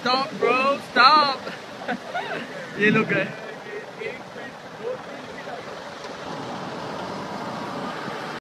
Stop, bro. Stop. you look good.